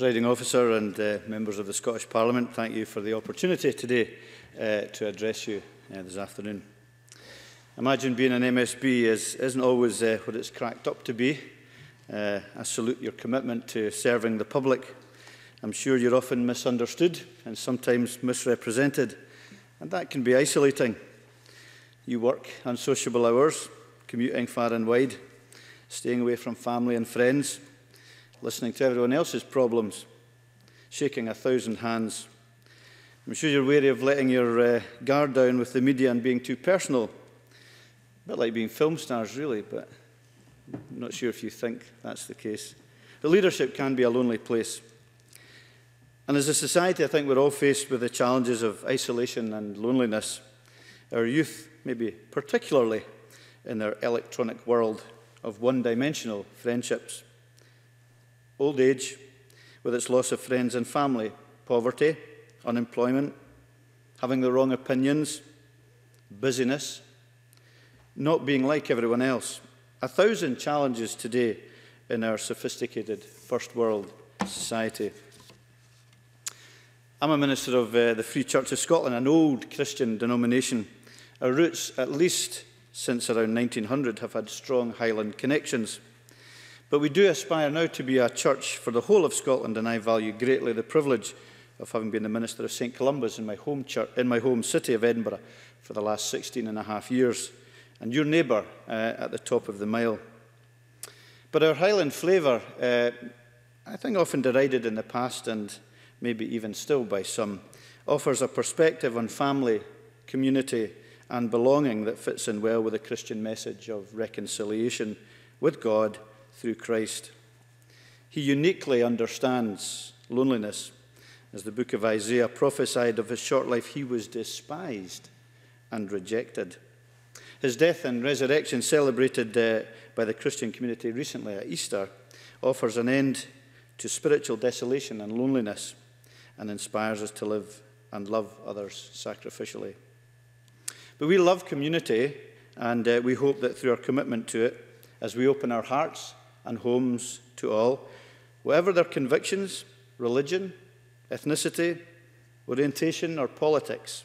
Presiding Officer and uh, members of the Scottish Parliament, thank you for the opportunity today uh, to address you uh, this afternoon. Imagine being an MSB is, isn't always uh, what it's cracked up to be. Uh, I salute your commitment to serving the public. I'm sure you're often misunderstood and sometimes misrepresented, and that can be isolating. You work unsociable hours, commuting far and wide, staying away from family and friends, listening to everyone else's problems, shaking a thousand hands. I'm sure you're wary of letting your uh, guard down with the media and being too personal. A bit like being film stars, really, but I'm not sure if you think that's the case. The leadership can be a lonely place. And as a society, I think we're all faced with the challenges of isolation and loneliness. Our youth, maybe particularly in their electronic world of one dimensional friendships. Old age, with its loss of friends and family, poverty, unemployment, having the wrong opinions, busyness, not being like everyone else. A thousand challenges today in our sophisticated first world society. I'm a minister of uh, the Free Church of Scotland, an old Christian denomination. Our roots, at least since around 1900, have had strong Highland connections. But we do aspire now to be a church for the whole of Scotland, and I value greatly the privilege of having been the minister of St Columba's in my home, church, in my home city of Edinburgh for the last 16 and a half years and your neighbour uh, at the top of the mile. But our Highland flavour, uh, I think often derided in the past and maybe even still by some, offers a perspective on family, community and belonging that fits in well with the Christian message of reconciliation with God through Christ. He uniquely understands loneliness. As the book of Isaiah prophesied of his short life, he was despised and rejected. His death and resurrection, celebrated uh, by the Christian community recently at Easter, offers an end to spiritual desolation and loneliness and inspires us to live and love others sacrificially. But we love community and uh, we hope that through our commitment to it, as we open our hearts and homes to all, whatever their convictions, religion, ethnicity, orientation, or politics,